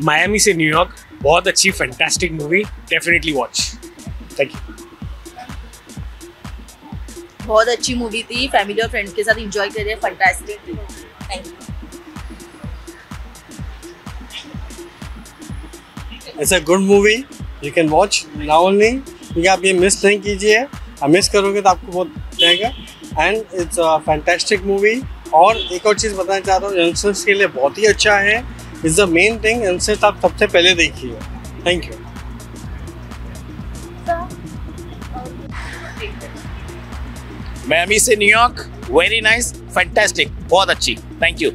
Miami से New York बहुत अच्छी fantastic movie definitely watch thank you बहुत अच्छी मूवी थी. फैमिली और फ्रेंड्स के साथ एंजॉय करिए. फंटास्टिक थी. Thank you it's a good movie you can watch now only क्योंकि आप ये मिस नहीं कीजिए. आप मिस करोगे तो आपको बहुत जाएगा and it's a fantastic movie और एक और चीज़ बताना चाहता हूँ यंगस्टर्स के लिए बहुत ही अच्छा है. Is the main thing youngsters आप सबसे पहले देखिए। थैंक यू मैमी से न्यूयॉर्क वेरी नाइस फैंटास्टिक बहुत अच्छी। थैंक यू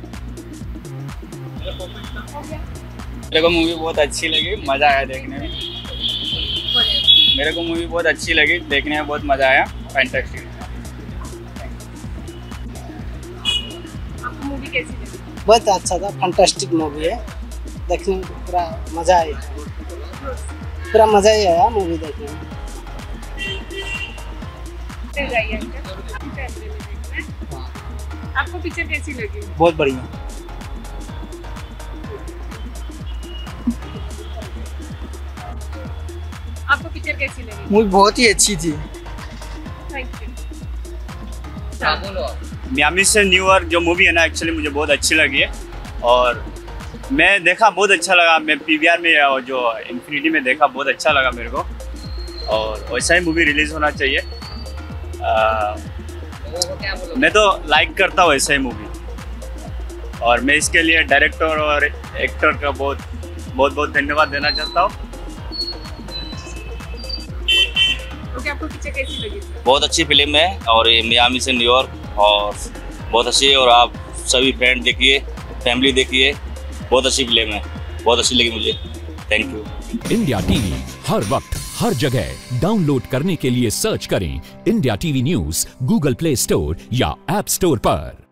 मेरे को मूवी बहुत अच्छी लगी मज़ा आया देखने में। मेरे को मूवी बहुत अच्छी लगी देखने में बहुत मज़ा आया फैंटेस्टिक मूवी कैसी लगी? बहुत अच्छा था फंटास्टिक मूवी है। देखने में पूरा मज़ा आया। पूरा मज़ा ही आया मूवी देखने में। आपको पिक्चर कैसी लगी? बहुत बढ़िया। आपको पिक्चर कैसी लगी? मूवी बहुत ही अच्छी थी। थैंक यू मियामी से न्यूयॉर्क जो मूवी है ना एक्चुअली मुझे बहुत अच्छी लगी है। और मैं देखा बहुत अच्छा लगा। मैं पीवीआर में और जो इन्फिनिटी में देखा बहुत अच्छा लगा मेरे को। और वैसा ही मूवी रिलीज़ होना चाहिए। आ, मैं तो लाइक करता हूँ ऐसा ही मूवी और मैं इसके लिए डायरेक्टर और एक्टर का बहुत बहुत बहुत धन्यवाद देना चाहता हूँ। ओके आपको पिक्चर कैसी लगी? बहुत अच्छी फ़िल्म है और ये मियामी से न्यूयॉर्क और बहुत अच्छी है और आप सभी फ्रेंड देखिए फैमिली देखिए, बहुत अच्छी फ़िल्म है, बहुत अच्छी लगी मुझे। थैंक यू इंडिया टीवी हर वक्त, हर जगह। डाउनलोड करने के लिए सर्च करें India TV news Google play store या एप स्टोर पर।